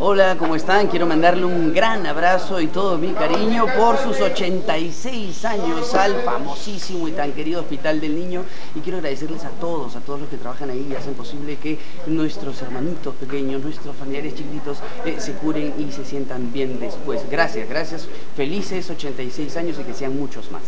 Hola, ¿cómo están? Quiero mandarle un gran abrazo y todo mi cariño por sus 86 años al famosísimo y tan querido Hospital del Niño. Y quiero agradecerles a todos, a todos los que trabajan ahí y hacen posible que nuestros hermanitos pequeños, nuestros familiares chiquitos eh, se curen y se sientan bien después. Gracias, gracias. Felices 86 años y que sean muchos más.